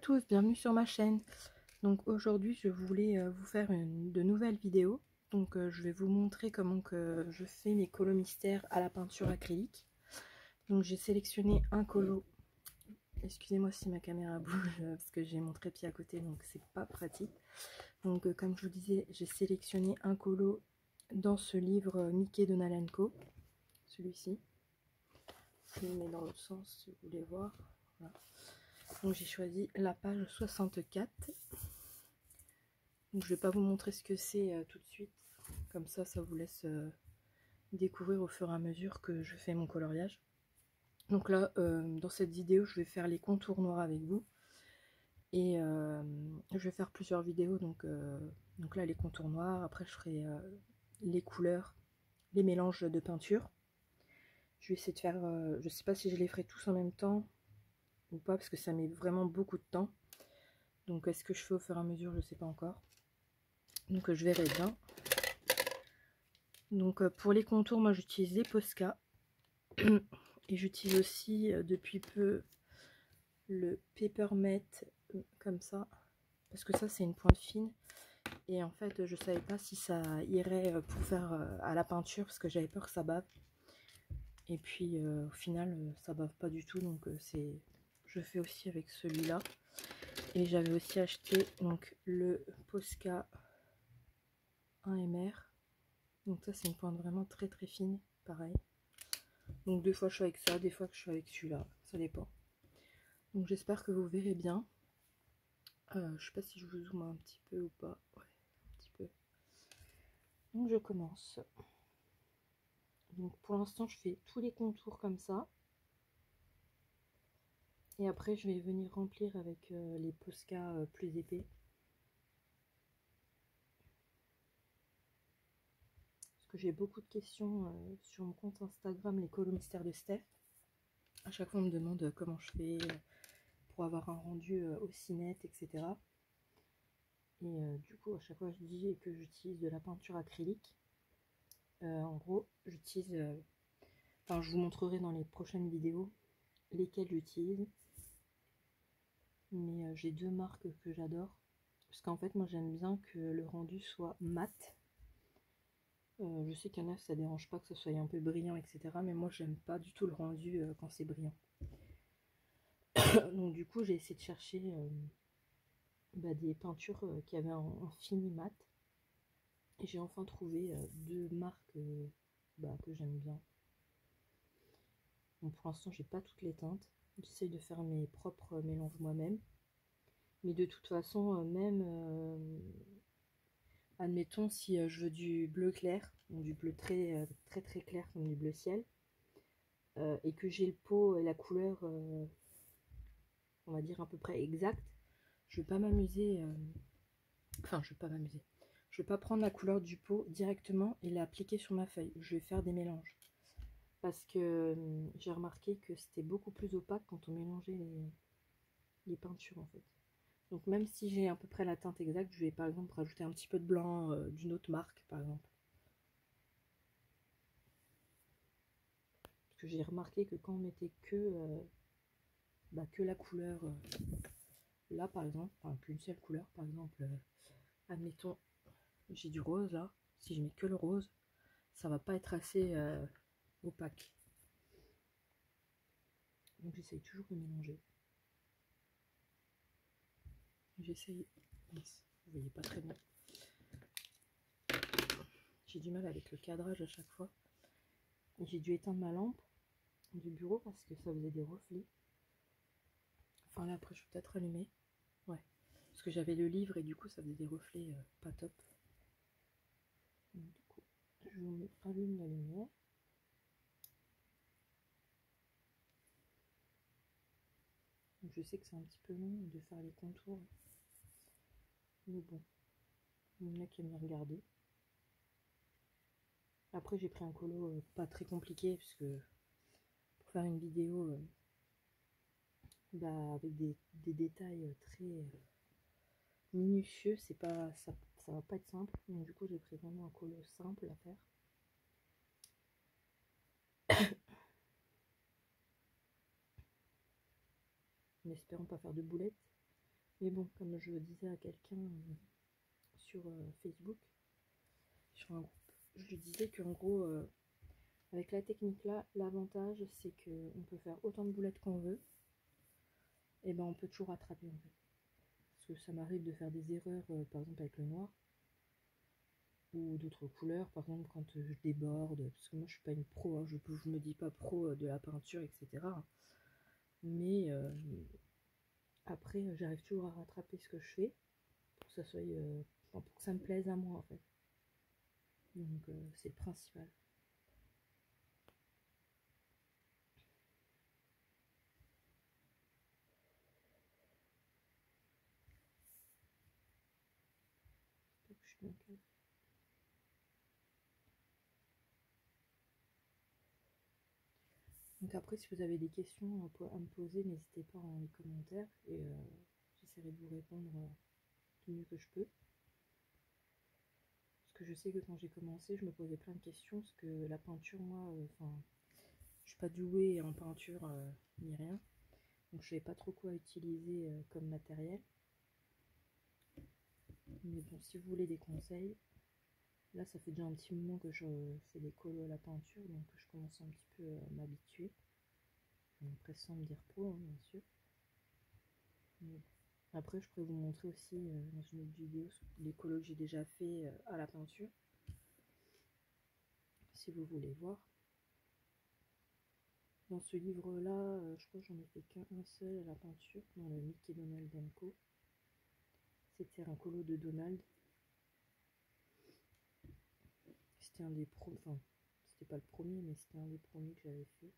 tous, bienvenue sur ma chaîne. Donc aujourd'hui je voulais euh, vous faire une, de nouvelles vidéos. Donc euh, je vais vous montrer comment que je fais mes colos mystères à la peinture acrylique. Donc j'ai sélectionné un colo. Excusez-moi si ma caméra bouge parce que j'ai mon trépied à côté donc c'est pas pratique. Donc euh, comme je vous disais j'ai sélectionné un colo dans ce livre Mickey de Nalenko. Celui-ci. Je le mets dans l'autre sens si vous voulez voir. Voilà. Donc j'ai choisi la page 64. Donc je vais pas vous montrer ce que c'est euh, tout de suite. Comme ça, ça vous laisse euh, découvrir au fur et à mesure que je fais mon coloriage. Donc là, euh, dans cette vidéo, je vais faire les contours noirs avec vous. Et je vais faire plusieurs vidéos. Donc, donc là, les contours noirs. Après, je ferai les couleurs, les mélanges de peinture. Je vais essayer de faire... je sais pas si je les ferai tous en même temps ou pas parce que ça met vraiment beaucoup de temps. Donc est-ce que je fais au fur et à mesure, je sais pas encore. Donc euh, je verrai bien. Donc euh, pour les contours, moi j'utilise les Posca. Et j'utilise aussi euh, depuis peu le Peppermint comme ça. Parce que ça c'est une pointe fine. Et en fait je savais pas si ça irait pour faire à la peinture parce que j'avais peur que ça bave. Et puis au final ça bave pas du tout donc c'est je fais aussi avec celui-là. Et j'avais aussi acheté donc le Posca 1MR. Donc ça c'est une pointe vraiment très très fine, pareil. Donc des fois je suis avec ça, des fois que je suis avec celui-là, ça dépend. Donc j'espère que vous verrez bien. Euh, je sais pas si je vous zoome un petit peu ou pas. Ouais, un petit peu. Donc je commence. Donc pour l'instant je fais tous les contours comme ça. Et après, je vais venir remplir avec euh, les Posca euh, plus épais. Parce que j'ai beaucoup de questions euh, sur mon compte Instagram, les colos mystères de Steph. À chaque fois, on me demande comment je fais pour avoir un rendu aussi net, etc. Et du coup, à chaque fois, je dis que j'utilise de la peinture acrylique. en gros, j'utilise... Enfin, je vous montrerai dans les prochaines vidéos lesquelles j'utilise mais euh, j'ai deux marques que j'adore. Parce qu'en fait moi j'aime bien que le rendu soit mat. Euh, je sais qu'il y en a ça dérange pas que ce soit un peu brillant etc mais moi j'aime pas du tout le rendu euh, quand c'est brillant. Donc du coup j'ai essayé de chercher bah, des peintures qui avaient un, fini mat. Et j'ai enfin trouvé deux marques bah, que j'aime bien pour l'instant j'ai pas toutes les teintes. J'essaye de faire mes propres mélanges moi-même. Mais de toute façon, euh, même, euh, admettons, si euh, je veux du bleu clair, du bleu très très très clair comme du bleu ciel, et que j'ai le pot et la couleur, on va dire à peu près exacte, je ne vais pas m'amuser, enfin je vais pas m'amuser, je vais pas prendre la couleur du pot directement et l'appliquer sur ma feuille, je vais faire des mélanges parce que j'ai remarqué que c'était beaucoup plus opaque quand on mélangeait les, peintures en fait. Donc même si j'ai à peu près la teinte exacte, je vais par exemple rajouter un petit peu de blanc euh, d'une autre marque par exemple. Parce que j'ai remarqué que quand on mettait que, euh, bah, que la couleur, euh, là par exemple, enfin qu'une seule couleur par exemple, admettons j'ai du rose là, si je mets que le rose, ça va pas être assez opaque. Donc j'essaye toujours de mélanger. J'essaye. Vous voyez pas très bien. J'ai du mal avec le cadrage à chaque fois. J'ai dû éteindre ma lampe du bureau parce que ça faisait des reflets. Enfin là après je vais peut-être allumer. Ouais. Parce que j'avais le livre et du coup ça faisait des reflets euh, pas top. du coup je allume la lumière. Je sais que c'est un petit peu long de faire les contours. Mais bon, il y en a qui aiment regarder. Après j'ai pris un colo euh, pas très compliqué puisque pour faire une vidéo euh, bah, avec des, détails très euh, minutieux, c'est pas ça, ça va pas être simple. Donc du coup j'ai pris vraiment un colo simple à faire. En espérant pas faire de boulettes. Mais bon, comme je disais à quelqu'un euh, sur euh, Facebook, sur un groupe, je lui disais qu'en gros, euh, avec la technique là, l'avantage c'est qu'on peut faire autant de boulettes qu'on veut, et ben on peut toujours rattraper en fait. Parce que ça m'arrive de faire des erreurs, par exemple avec le noir, ou d'autres couleurs, par exemple quand je déborde, parce que moi je suis pas une pro, hein, je, je me dis pas pro de la peinture, etc. Mais après, euh, j'arrive toujours à rattraper ce que je fais pour que ça soit, euh, pour que ça me plaise à moi en fait. Donc euh, c'est le principal. Donc après, si vous avez des questions à me poser, n'hésitez pas dans les commentaires et euh, j'essaierai de vous répondre euh, du mieux que je peux. Parce que je sais que quand j'ai commencé, je me posais plein de questions parce que la peinture, moi, euh, enfin, je suis pas douée en peinture ni rien. Donc je savais pas trop quoi utiliser comme matériel. Mais bon, si vous voulez des conseils, Là, ça fait déjà un petit moment que je fais des colos à la peinture, donc je commence un petit peu à m'habituer. Après, sans me dire pro, hein, bien sûr. après, je pourrais vous montrer aussi euh, dans une autre vidéo les colos que j'ai déjà fait euh, à la peinture. Si vous voulez voir. Dans ce livre-là, euh, je crois que j'en ai fait qu'un seul à la peinture, dans le Mickey Donald Co. C'était un colo de Donald c'était des premiers, enfin, c'était pas le premier, mais c'était un des premiers que j'avais fait.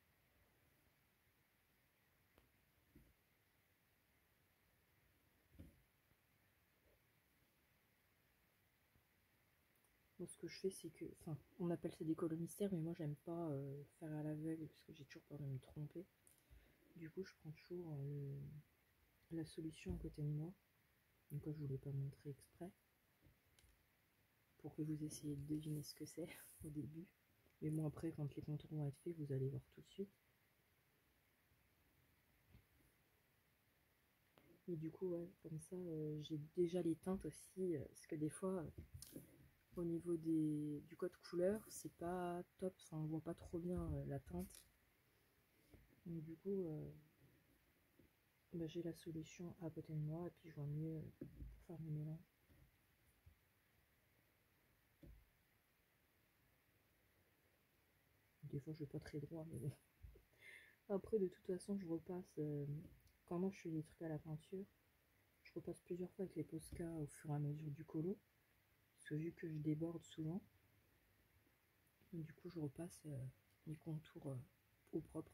Bon, ce que je fais, c'est que, enfin, on appelle ça des colos mystères, mais moi j'aime pas euh, faire à l'aveugle parce que j'ai toujours peur de me tromper. Du coup, je prends toujours euh, la solution à côté de moi. Donc, je voulais pas montrer exprès pour que vous essayiez de deviner ce que c'est au début. Mais bon, après, quand les contours vont être faits, vous allez voir tout de suite. Et du coup, comme ça, euh, j'ai déjà les teintes aussi, euh, parce que des fois, euh, au niveau des, du code couleur, c'est pas top, on voit pas trop bien la teinte. Donc du coup, bah, j'ai la solution à côté de moi, et puis je vois mieux pour faire mes mélanges. Des fois je vais pas très droit, mais. Après, de toute façon, je repasse, euh, quand moi je fais des trucs à la peinture, je repasse plusieurs fois avec les Posca au fur et à mesure du colo, parce que vu que je déborde souvent, du coup je repasse euh, les contours euh, au propre.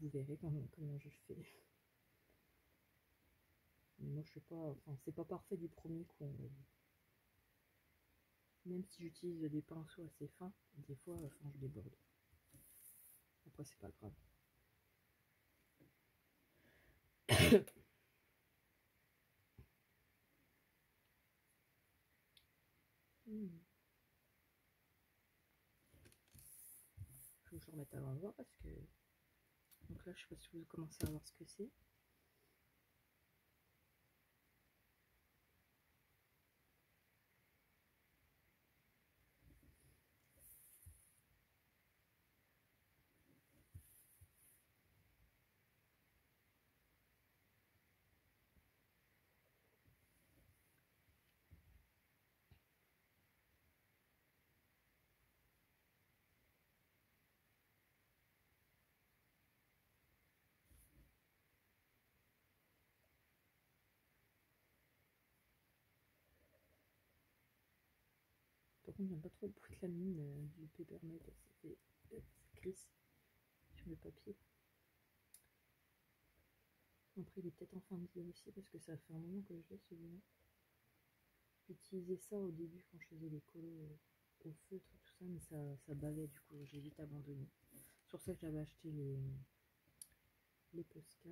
Vous verrez comment, comment je fais. moi je sais pas, enfin c'est pas parfait du premier coup, même si j'utilise des pinceaux assez fins, des fois, enfin, je déborde. Après, c'est pas grave. hmm. Faut que je remette à l'endroit parce que... Donc là, je sais pas si vous commencez à voir ce que c'est. J'aime pas trop le bruit de la mine euh, du fait euh, ça glisse sur le papier. Après, il est peut-être en fin de vie aussi parce que ça fait un moment que je l'ai celui-là. J'utilisais ça au début quand je faisais les colos euh, au feutre tout ça, mais ça, ça bavait du coup, j'ai vite abandonné. C'est pour ça j'avais acheté les, les Posca.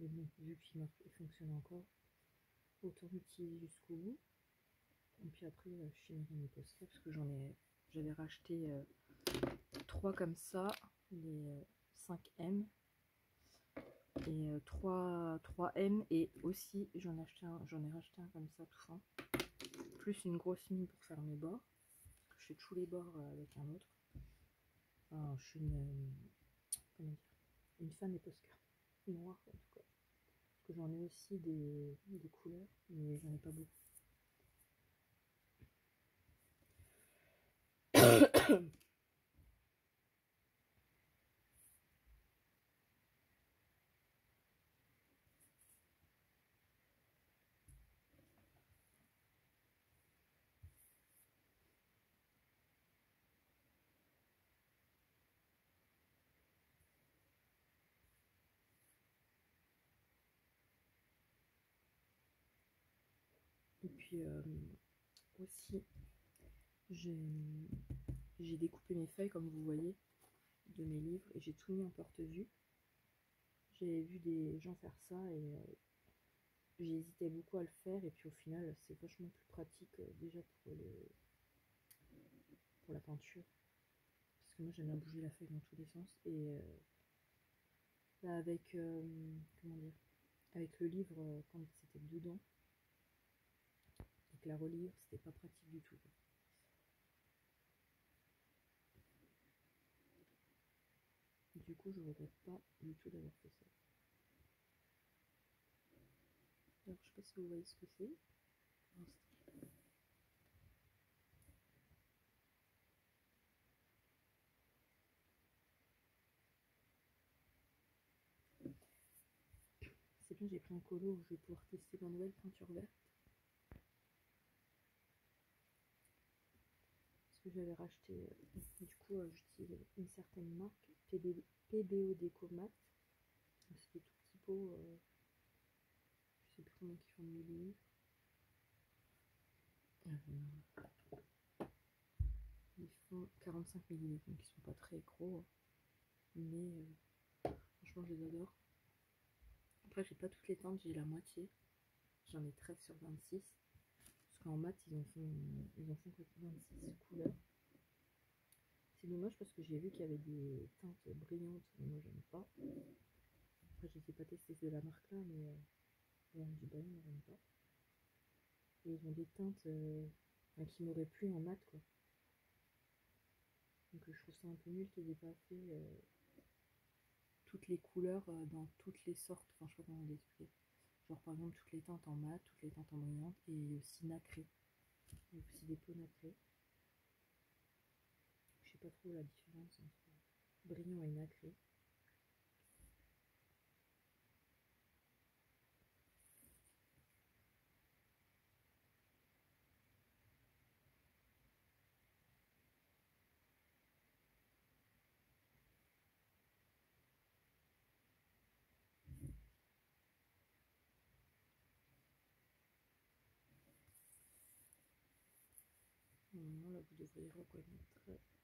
Mais bon, vu qu'il fonctionne encore, autant l'utiliser jusqu'au bout. Et puis après, euh, je finirai mes posters parce que j'en ai, j'avais racheté euh, trois comme ça, les 5M. Euh, et 3, 3M et aussi j'en ai acheté j'en ai racheté un comme ça tout fin. Plus une grosse mine pour faire mes bords. Je fais tous les bords avec un autre. Je suis une comment dire une fan des Posca noir en tout cas. Parce que j'en ai aussi des, des couleurs mais j'en ai pas beaucoup Et puis euh, aussi, j'ai découpé mes feuilles comme vous voyez de mes livres et j'ai tout mis en porte-vue. J'ai vu des gens faire ça et euh, j'ai hésité beaucoup à le faire et puis au final c'est vachement plus pratique euh, déjà pour le pour la peinture parce que moi j'aime bien bouger la feuille dans tous les sens et là avec comment dire avec le livre quand c'était dedans la relire, c'était pas pratique du tout. Du coup, je regrette pas du tout d'avoir fait ça. Alors, je sais pas si vous voyez ce que c'est. C'est bien, j'ai pris un colo où je vais pouvoir tester ma nouvelle peinture verte. j'avais racheté, euh, du coup euh, j'utilise une certaine marque, PBO Déco Mat. C'est des tout petits pots, euh, je sais plus combien qui font de millilitres. Ils font 45 millilitres, donc ils sont pas très gros, hein. mais franchement je les adore. Après j'ai pas toutes les teintes, j'ai la moitié, j'en ai 13 sur 26 en maths, ils en font, ils en font que 26 couleurs. C'est dommage parce que j'ai vu qu'il y avait des teintes brillantes, mais moi j'aime pas. Après, je sais pas tester de la marque là, mais euh, on j'aime pas. Et ils ont des teintes euh, qui m'auraient plu en mat quoi. Donc je trouve ça un peu nul qu'ils aient pas fait euh, toutes les couleurs euh, dans toutes les sortes. Enfin, je sais pas comment. Genre par exemple toutes les teintes en mat, toutes les teintes en brillante et aussi nacré. Il y a aussi des peaux nacrées. Pas trop la différence entre brillant et nacré. là, vous devriez reconnaître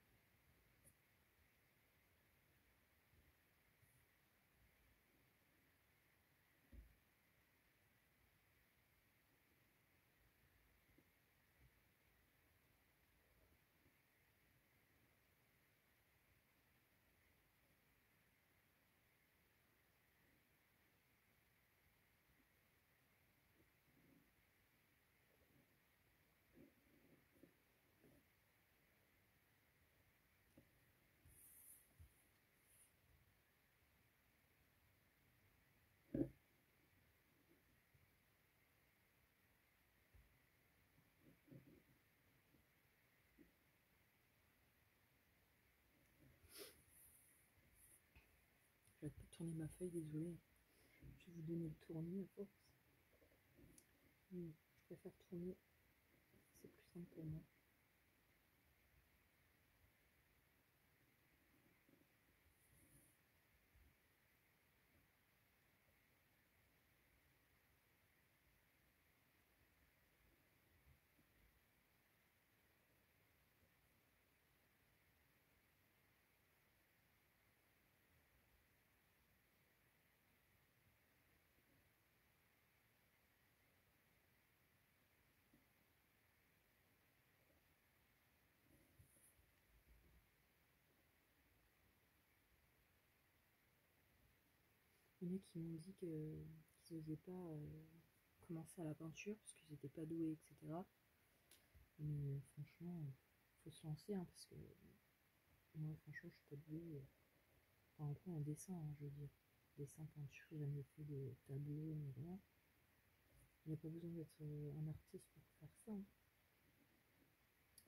Ma feuille, désolé. Je vais vous donner le tournis à force. je préfère tourner, c'est plus simple pour moi. Il y en a qui m'ont dit qu'ils n'osaient pas euh, commencer à la peinture parce qu'ils n'étaient pas doués, etc. Mais franchement, il faut se lancer hein, parce que moi, franchement, je suis pas douée. Enfin, en en dessin, hein, je veux dire. Dessin, peinture, j'ai jamais fait de tableau ni rien. Il n'y a pas besoin d'être euh, un artiste pour faire ça. Hein.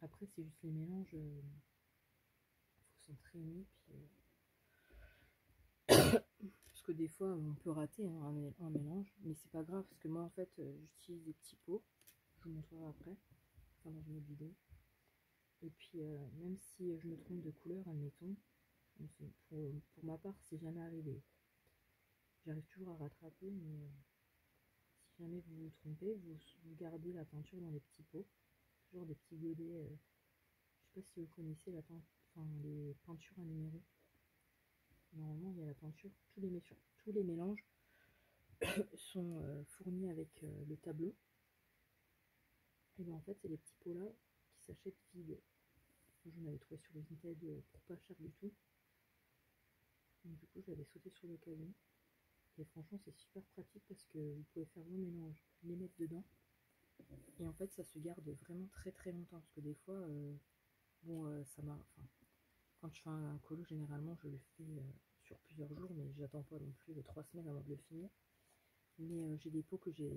Après, c'est juste les mélanges. Il euh, faut s'entraîner. Puis, euh, que des fois, on peut rater hein, un, mélange. Mais c'est pas grave. Parce que moi, en fait, j'utilise des petits pots. Je vous montrerai après. Enfin, dans une autre vidéo. Et puis, même si je me trompe de couleur, admettons, pour, pour ma part, c'est jamais arrivé. J'arrive toujours à rattraper, mais si jamais vous vous trompez, vous, gardez la peinture dans les petits pots, toujours des petits godets. Euh, je sais pas si vous connaissez la enfin, les peintures à numéro. Normalement, il y a la peinture, tous les, tous les mélanges sont euh, fournis avec euh, le tableau. Et bien en fait, c'est les petits pots là qui s'achètent vides. J'en avais trouvé sur Vinted pour pas cher du tout. Donc, du coup, j'avais sauté sur l'occasion. Et franchement, c'est super pratique parce que vous pouvez faire vos mélanges, les mettre dedans. Et en fait, ça se garde vraiment très très longtemps. Parce que des fois, euh, bon, euh, ça m'a. Quand je fais un colo, généralement, je le fais euh, sur plusieurs jours, mais j'attends pas non plus trois semaines avant de le finir. Mais j'ai des pots que j'ai.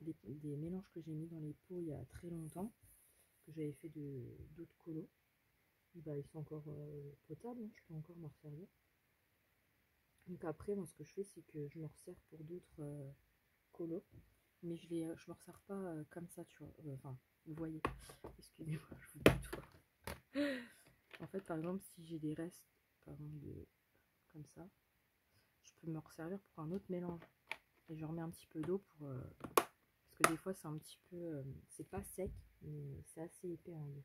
Des, mélanges que j'ai mis dans les pots il y a très longtemps, que j'avais fait d'autres colos. Bah, ils sont encore potables, hein, je peux encore m'en servir. Donc après, moi, ce que je fais, c'est que je me resserre pour d'autres euh, colos. Mais je les, je me resserre pas euh, comme ça, tu vois. Euh, enfin, vous voyez. Excusez-moi, je vous dis tout. En fait, par exemple, si j'ai des restes, comme ça, je peux me resservir pour un autre mélange. Et je remets un petit peu d'eau pour... parce que des fois, c'est un petit peu... c'est pas sec, mais c'est assez épais en eau.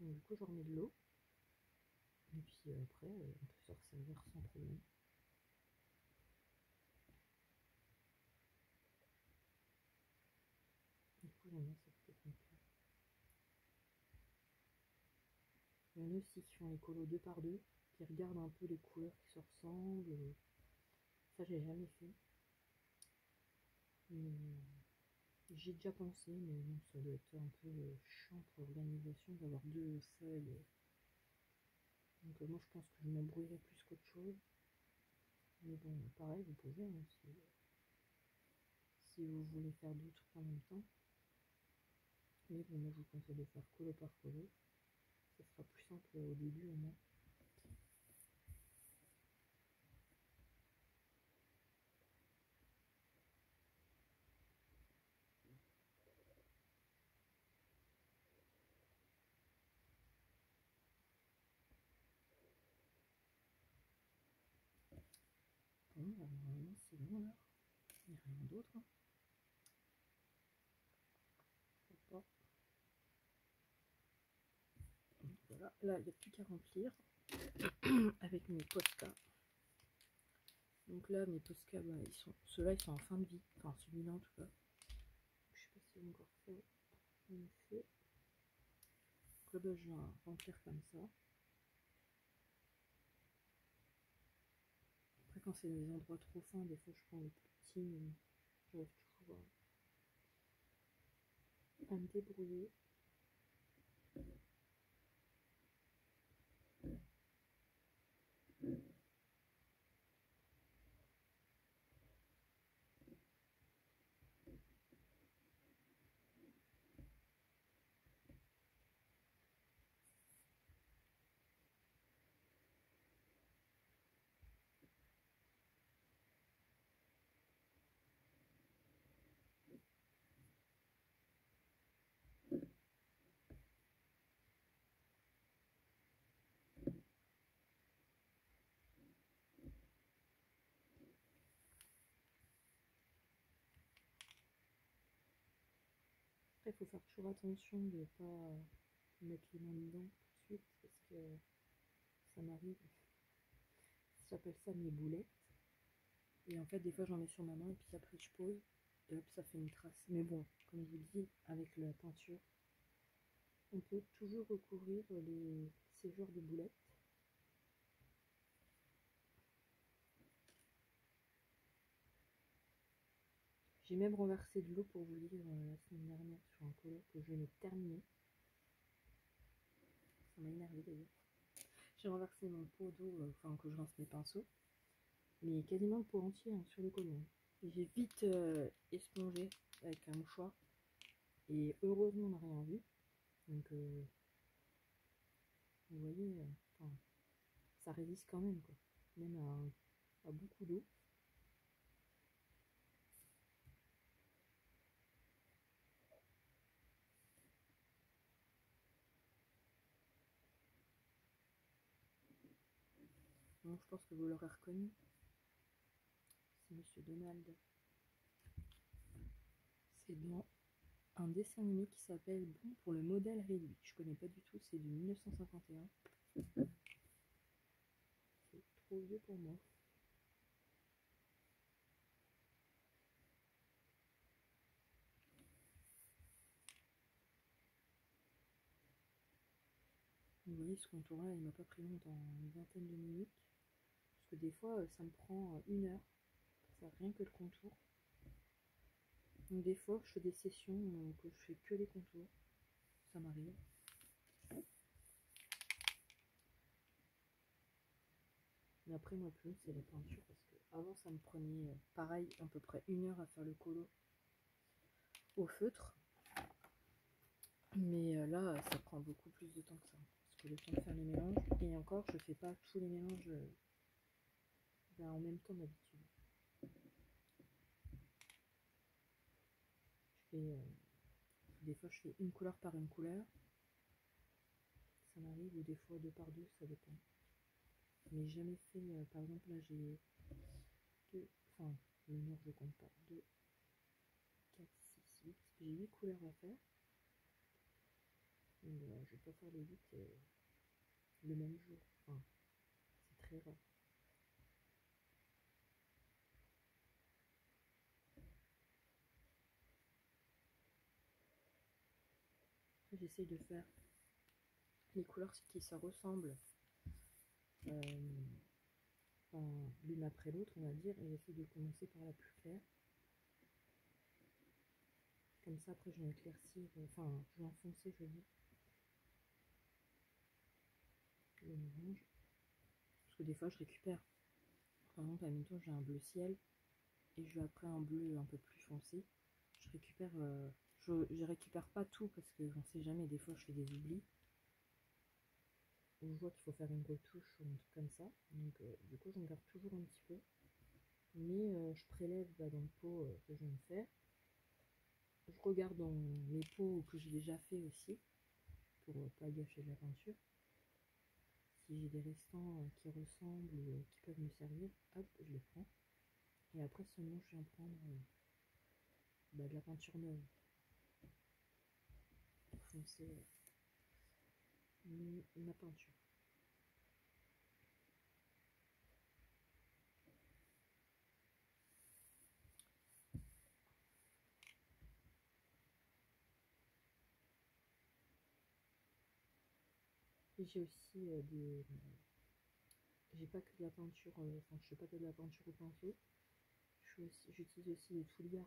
Donc, du coup, je remets de l'eau. Et puis après, on peut se resservir sans problème. Du coup, j'aime bien cette technique-là. Il y en a aussi qui font les colos deux par deux, qui regardent un peu les couleurs qui se ressemblent. Ça, j'ai jamais fait. J'ai déjà pensé, mais bon, ça doit être un peu chiant pour l'organisation d'avoir deux feuilles donc euh, moi je pense que je m'embrouillerai plus qu'autre chose. Mais bon, pareil, vous pouvez hein, si, vous voulez faire d'autres en même temps. Mais bon, moi je vous conseille de faire colo par colo. Ça sera plus simple au début au moins. Bon, normalement c'est bon là. Il n'y a rien d'autre. Hein. Là il n'y a plus qu'à remplir avec mes posca. Donc là mes posca, bah, ils sont, ceux-là ils sont en fin de vie. Enfin celui-là en tout cas. Je sais pas si encore fait. Donc là bah, je vais remplir comme ça. quand c'est des endroits trop fins, des fois je prends les plus petits, mais j'arrive toujours à me débrouiller. Il faut faire toujours attention de ne pas mettre les mains dedans tout de suite parce que ça m'arrive. J'appelle ça mes boulettes. Et en fait, des fois, j'en mets sur ma main et puis après, je pose et hop, ça fait une trace. Mais bon, comme je vous dis, avec la peinture, on peut toujours recouvrir les, ces genres de boulettes. J'ai même renversé de l'eau pour vous dire la semaine dernière sur un colo que je venais de terminer. Ça m'a énervé d'ailleurs. J'ai renversé mon pot d'eau, enfin que je rince mes pinceaux, mais quasiment le pot entier hein, sur le. Hein. J'ai vite espongé avec un mouchoir et heureusement on n'a rien vu. Donc vous voyez, ça résiste quand même quoi, même à beaucoup d'eau. Je pense que vous l'aurez reconnu. C'est Monsieur Donald. C'est dans un dessin animé qui s'appelle Bon pour le modèle réduit. Je connais pas du tout, c'est de 1951. C'est trop vieux pour moi. Vous voyez, ce contour-là, il m'a pas pris longtemps, une vingtaine de minutes que des fois, euh, ça me prend euh, une heure rien que le contour. Donc des fois, je fais des sessions où je fais que les contours. Ça m'arrive. Mais après, moi, plus, c'est la peinture. Parce que avant, ça me prenait, euh, pareil, à peu près une heure à faire le colo au feutre. Mais là, ça prend beaucoup plus de temps que ça. Parce que le temps de faire les mélanges. Et encore, je fais pas tous les mélanges en même temps d'habitude. Je fais, euh, des fois je fais une couleur par une couleur. Ça m'arrive ou des fois deux par deux, ça dépend. Mais jamais fait, euh, par exemple là j'ai deux, enfin le noir je compte pas, deux, 4, 6, 8, j'ai huit couleurs à faire. Donc euh, je vais pas faire les 8 le même jour, c'est très rare. J'essaye de faire les couleurs qui se ressemblent euh, l'une après l'autre, on va dire, et j'essaie de commencer par la plus claire. Comme ça, après, je vais éclaircir, euh, enfin, je vais enfoncer, je veux dire, le orange. Parce que des fois, je récupère. Par exemple, à mi-temps, j'ai un bleu ciel, et je vais après un bleu un peu plus foncé. Je récupère euh, je, récupère pas tout parce que j'en sais jamais, des fois je fais des oublis. je vois qu'il faut faire une retouche ou un truc comme ça. Donc euh, du coup j'en garde toujours un petit peu. Mais euh, je prélève bah, dans le pot euh, que je viens de faire. Je regarde dans les pots que j'ai déjà fait aussi. Pour pas gâcher de la peinture. Si j'ai des restants qui ressemblent ou qui peuvent me servir, hop, je les prends. Et après seulement je viens prendre bah, de la peinture neuve foncer ma peinture. j'ai aussi euh, des j'ai pas que de la peinture euh, enfin je fais pas que de la peinture au pinceau. J'utilise aussi, des tool art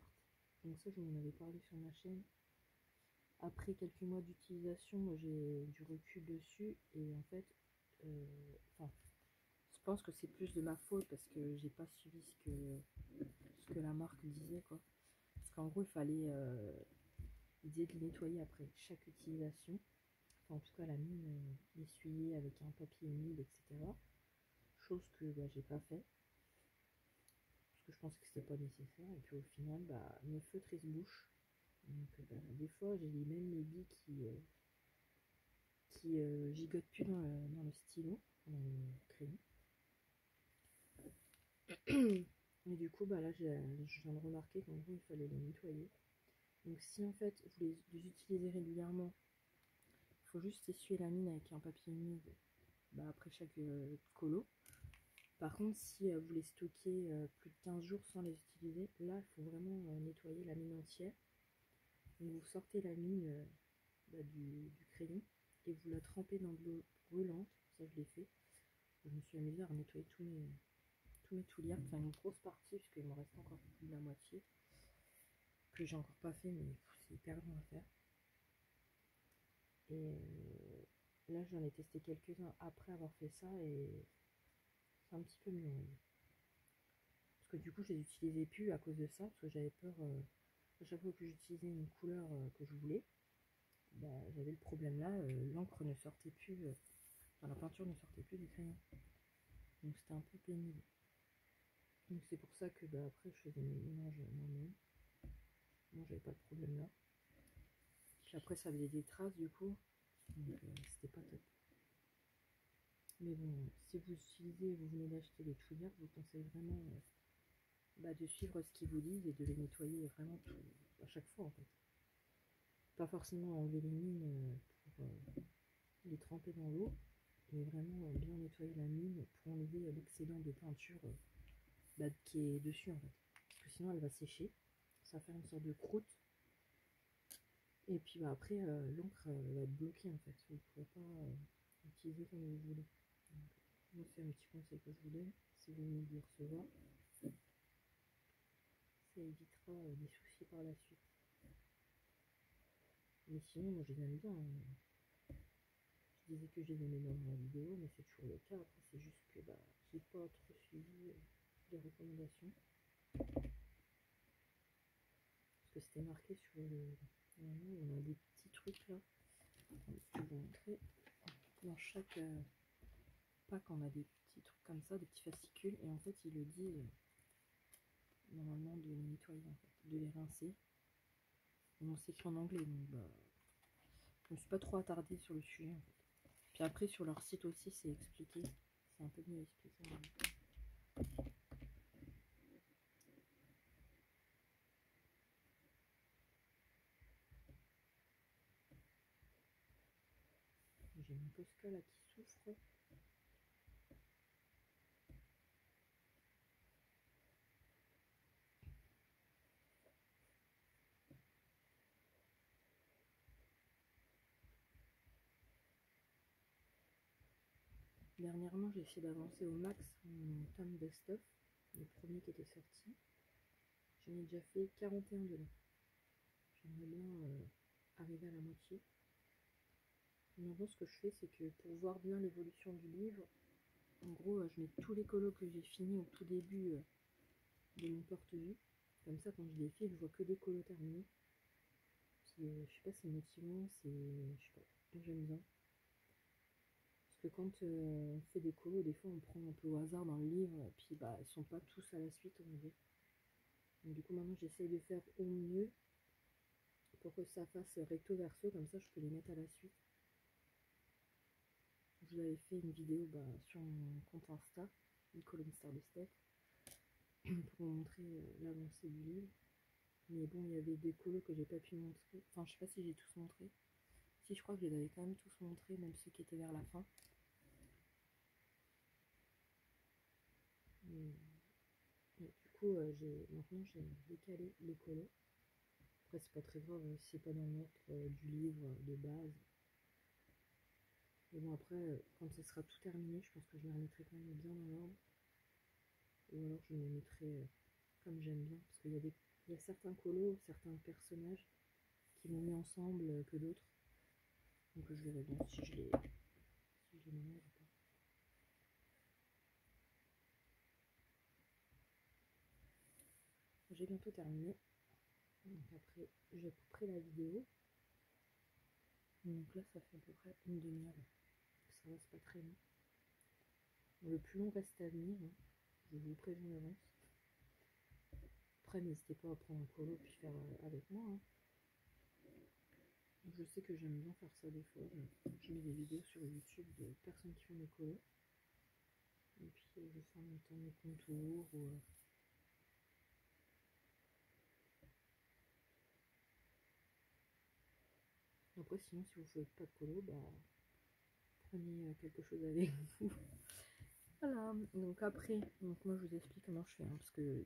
donc ça je vous en avais parlé sur ma chaîne après quelques mois d'utilisation, j'ai du recul dessus et en fait, euh, je pense que c'est plus de ma faute parce que j'ai pas suivi ce que, ce que la marque disait quoi. Parce qu'en gros, il fallait euh, de nettoyer après chaque utilisation. En tout cas, la mine euh, essuyer avec un papier humide, etc. Chose que bah, j'ai pas fait parce que je pensais que c'était pas nécessaire et puis au final, bah, mes feutres se bouchent donc, bah, des fois, j'ai même les billes qui, euh, qui euh, gigotent plus dans le, stylo, dans le crayon. Et du coup, bah là, je viens de remarquer qu'en gros, il fallait les nettoyer. Donc, si en fait, vous les, utilisez régulièrement, il faut juste essuyer la mine avec un papier humide bah, après chaque euh, colo. Par contre, si vous les stockez plus de 15 jours sans les utiliser, là, il faut vraiment nettoyer la mine entière vous sortez la mine euh, bah, du, crayon et vous la trempez dans de l'eau brûlante. Ça, je l'ai fait. Je me suis amusée à nettoyer tous mes, tous mes toulières, enfin une grosse partie, puisqu'il me reste encore plus de la moitié. que j'ai encore pas fait, mais c'est hyper long à faire. Et euh, là, j'en ai testé quelques-uns après avoir fait ça et c'est un petit peu mieux. Parce que du coup, je les utilisais plus à cause de ça, parce que j'avais peur, euh, chaque fois que j'utilisais une couleur euh, que je voulais, bah, j'avais le problème là, l'encre ne sortait plus, enfin, la peinture ne sortait plus du crayon. Donc c'était un peu pénible. Donc c'est pour ça que bah, après je faisais mes mélanges moi-même. Moi j'avais pas de problème là. Après ça faisait des traces du coup. Euh, c'était pas top. Mais bon, si vous utilisez, vous venez d'acheter les touillères, je vous conseille vraiment euh, bah, de suivre ce qu'ils vous disent et de les nettoyer vraiment à chaque fois en fait. Pas forcément enlever les mines euh, pour les tremper dans l'eau, mais vraiment bien nettoyer la mine pour enlever l'excédent de peinture bah, qui est dessus en fait. Parce que sinon elle va sécher, ça va faire une sorte de croûte. Et puis bah, après euh, l'encre va être bloquée en fait, vous ne pourrez pas euh, utiliser comme vous voulez. C'est un petit conseil que je vous donne si vous venez de recevoir. Ça évitera euh, des soucis par la suite. Mais sinon, je les aime bien. Hein. Je disais que je les aimais dans ma vidéo, mais c'est toujours le cas. Après, c'est juste que bah, j'ai pas trop suivi recommandations. Parce que c'était marqué sur le. On a des petits trucs là. Je vais vous montrer. Dans chaque euh, pack, on a des petits trucs comme ça, des petits fascicules. Et en fait, il le dit euh, normalement de les nettoyer, en fait, de les rincer. On s'écrit en anglais, donc bah, je me suis pas trop attardée sur le sujet. En fait. Puis après, sur leur site aussi, c'est expliqué. C'est un peu mieux expliqué. J'ai mon Posca là qui souffre. Dernièrement, j'ai essayé d'avancer au max mon tome best-of, le premier qui était sorti. J'en ai déjà fait 41 dedans. J'aimerais bien euh, arriver à la moitié. Maintenant, ce que je fais, c'est que pour voir bien l'évolution du livre, en gros, euh, je mets tous les colos que j'ai finis au tout début euh, de mon porte-vue. Comme ça, quand je les fais, je vois que des colos terminés. Je sais pas, c'est motivant, c'est. Je sais pas, j'aime bien. Que quand euh, on fait des colos, des fois on prend un peu au hasard dans le livre, et puis bah, ils sont pas tous à la suite, on va Donc, du coup, maintenant j'essaye de faire au mieux pour que ça fasse recto verso, comme ça je peux les mettre à la suite je vous avais fait une vidéo bah, sur mon compte Insta, Nicole Star de Step, pour vous montrer euh, l'avancée du livre. Mais bon, il y avait des colos que j'ai pas pu montrer. Enfin, je sais pas si j'ai tous montré. Si, je crois que je les avais quand même tous montrés, même ceux qui étaient vers la fin. Et, du coup, euh, maintenant j'ai décalé les colos. Après, c'est pas très grave si c'est pas dans l'ordre euh, du livre de base. Et bon, après, euh, quand ce sera tout terminé, je pense que je les remettrai quand même bien dans l'ordre. Ou alors je les mettrai euh, comme j'aime bien. Parce qu'il y, a certains colos, certains personnages qui vont mieux ensemble euh, que d'autres. Donc je verrai bien si je les, si ou pas. J'ai bientôt terminé. Donc après, j'ai coupé la vidéo. Donc là, ça fait à peu près une demi-heure ça va, pas très long. Le plus long reste à venir, hein. je vous préviens d'avance. Après, n'hésitez pas à prendre un colo puis faire euh, avec moi. Hein. Je sais que j'aime bien faire ça des fois. Je, mets des vidéos sur YouTube de personnes qui font des colos. Et puis euh, je fais en même temps mes contours ou. Après, sinon, si vous faites pas de colo, bah, euh, quelque chose avec vous. Voilà, donc après, donc moi je vous explique comment je fais, hein, parce que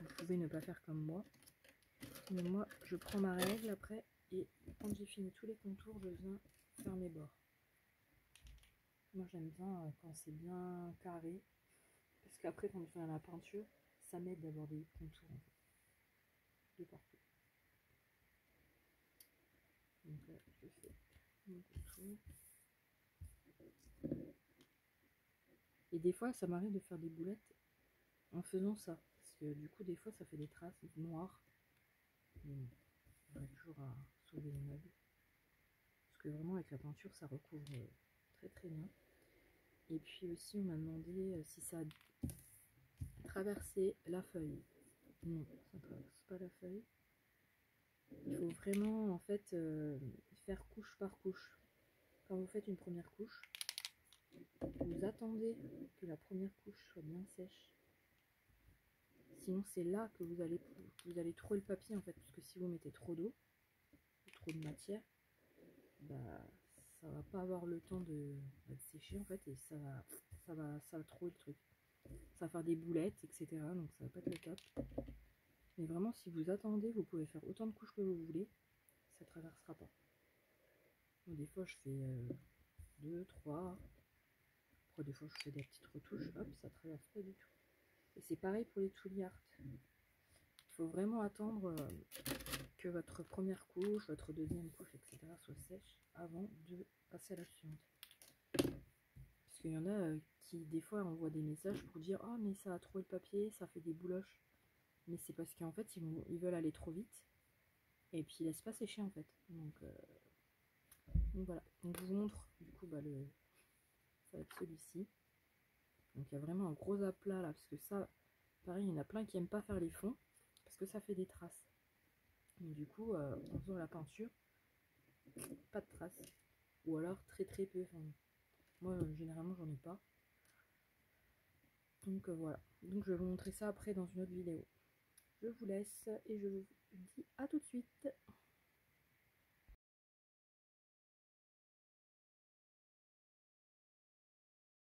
vous pouvez ne pas faire comme moi. Mais moi, je prends ma règle après, et quand j'ai fini tous les contours, je viens faire mes bords. Moi j'aime bien euh, quand c'est bien carré, parce qu'après quand je fais la peinture, ça m'aide d'avoir des contours. de partout. Et des fois, ça m'arrive de faire des boulettes en faisant ça. Parce que du coup, des fois, ça fait des traces noires. J'arrive toujours à sauver les meubles. Parce que vraiment, avec la peinture, ça recouvre très très bien. Et puis aussi, on m'a demandé euh, si ça traversé la feuille. Non, ça ne traverse pas la feuille. Il faut vraiment, en fait, euh, faire couche par couche. Quand vous faites une première couche, vous attendez que la première couche soit bien sèche. Sinon, c'est là que vous allez, vous allez le papier, en fait, parce que si vous mettez trop d'eau, trop de matière, bah, ça va pas avoir le temps de, bah, sécher, en fait, et ça va, ça va, ça va le truc. Ça va faire des boulettes, etc. Donc, ça va pas être le top. Mais vraiment, si vous attendez, vous pouvez faire autant de couches que vous voulez, ça traversera pas. des fois, je fais 2, 3, des fois, je fais des petites retouches, hop, ça traverse pas du tout. Et c'est pareil pour les Tully. Il faut vraiment attendre euh, que votre première couche, votre deuxième couche, etc. soit sèche avant de passer à la suivante. Parce qu'il y en a euh, qui, des fois, envoient des messages pour dire Oh, mais ça a trop le papier, ça fait des bouloches. Mais c'est parce qu'en fait, ils, veulent aller trop vite. Et puis, ils laissent pas sécher, en fait. Donc, euh, voilà. Donc, je vous montre, du coup, bah, le, ça va être celui-ci. Donc il y a vraiment un gros aplat là, parce que ça, pareil, il y en a plein qui n'aiment pas faire les fonds, parce que ça fait des traces. Donc du coup, euh, en faisant la peinture, pas de traces. Ou alors très très peu. moi, euh, généralement, j'en ai pas. Donc euh, voilà. Donc je vais vous montrer ça après dans une autre vidéo. Je vous laisse et je vous dis à tout de suite.